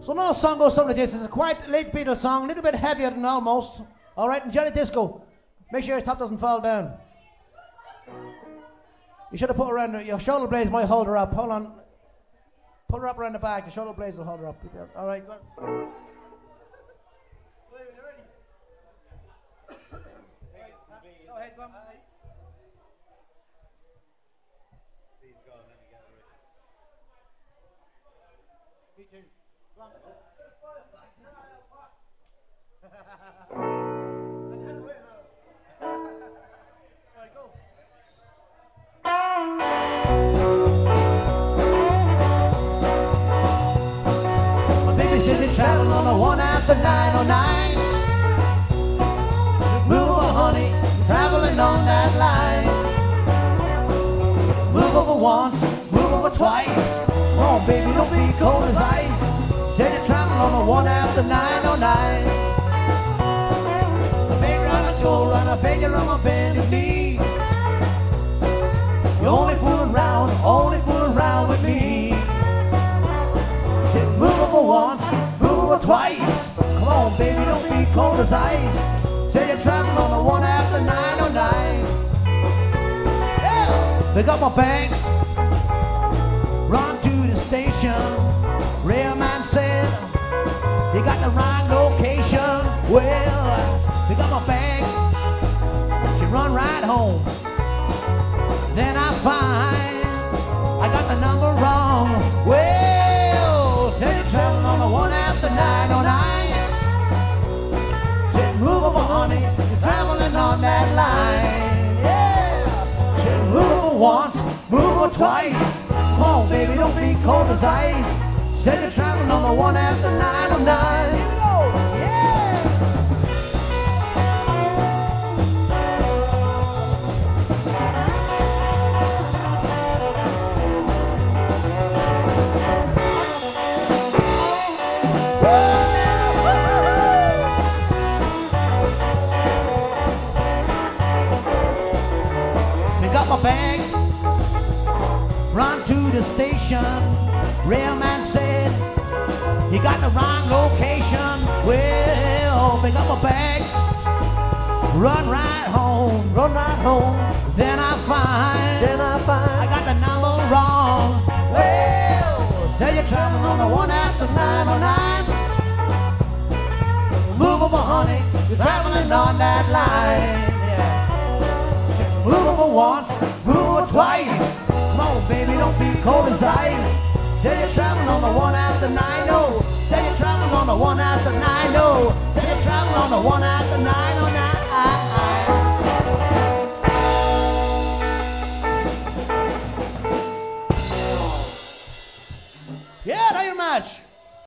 So now the song goes something like this. It's a quite late Beatles song, a little bit heavier than almost. All right, and Jelly Disco. Make sure your top doesn't fall down. You should have put around the, your shoulder blades might hold her up. Hold on. Pull her up around the back. Your shoulder blades will hold her up. All right, go on. Go ahead, go on. Me too. Traveling on the one after 909. Move over, honey, traveling on that line. Move over once, move over twice. On, baby, don't be cold as ice. On the one after 909. My baby, run a door, run a you, run a bended knee. You're only fooling around, only fooling around with me. Said move over once, move over twice. Come on, baby, don't be cold as ice. Say you're traveling on the one after 909. Yeah. They got my bags. Got the wrong location. Well, they got my bag. She run right home. Then I find I got the number wrong. Well, said you're traveling on the one after 909. Said move over, honey, you're traveling on that line. Yeah. Said move over once, move over twice. Come on, baby, don't be cold as ice. Said you're traveling on the one after 909. Here we go. Got my bags. Run to the station. Railman said, You got the wrong location. Well, they up my bags. Run right home. Run right home. Then I find. Then I find. I got the number wrong. Well, say you're traveling on the one after 909. Move over, honey. You're traveling on that line. Yeah. Move over once, move over twice. Come on, baby, don't be cold as ice. Say you're traveling on the one after nine, oh. Say you're traveling on the one after nine, oh. Say you're traveling on the one after nine, oh nine. Ah, ah. Yeah, thank you very much.